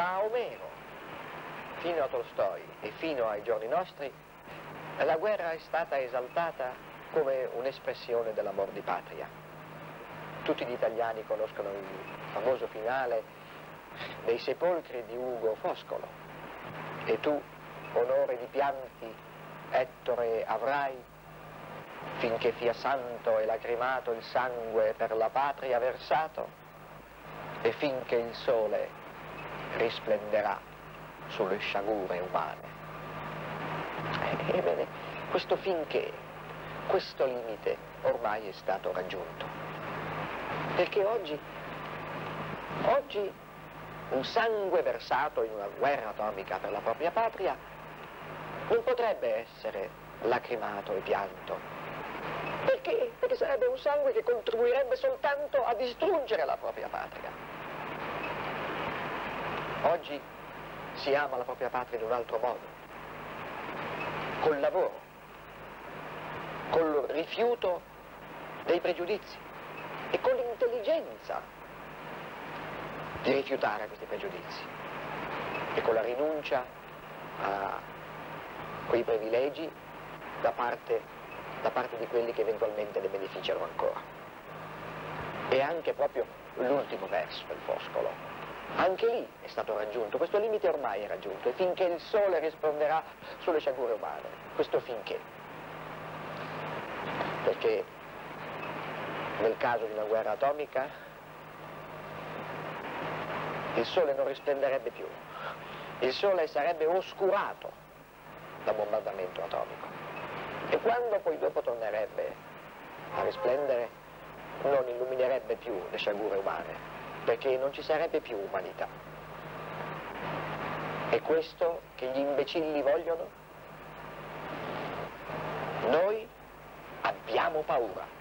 Da Omero fino a Tolstoi e fino ai giorni nostri, la guerra è stata esaltata come un'espressione dell'amor di patria. Tutti gli italiani conoscono il famoso finale dei sepolcri di Ugo Foscolo. E tu, onore di pianti, Ettore, avrai, finché fia santo e lacrimato il sangue per la patria versato, e finché il sole risplenderà sulle sciagure umane. Eh, ebbene, questo finché, questo limite ormai è stato raggiunto. Perché oggi, oggi un sangue versato in una guerra atomica per la propria patria non potrebbe essere lacrimato e pianto. Perché? Perché sarebbe un sangue che contribuirebbe soltanto a distruggere la propria patria. Oggi si ama la propria patria in un altro modo, col lavoro, col rifiuto dei pregiudizi e con l'intelligenza di rifiutare questi pregiudizi e con la rinuncia a quei privilegi da parte, da parte di quelli che eventualmente ne beneficiano ancora. E anche proprio l'ultimo verso del Foscolo, anche lì è stato raggiunto, questo limite ormai è raggiunto e finché il sole risponderà sulle sciagure umane, questo finché. Perché nel caso di una guerra atomica il sole non risplenderebbe più, il sole sarebbe oscurato da bombardamento atomico. E quando poi dopo tornerebbe a risplendere non illuminerebbe più le sciagure umane, perché non ci sarebbe più umanità. È questo che gli imbecilli vogliono? Noi abbiamo paura.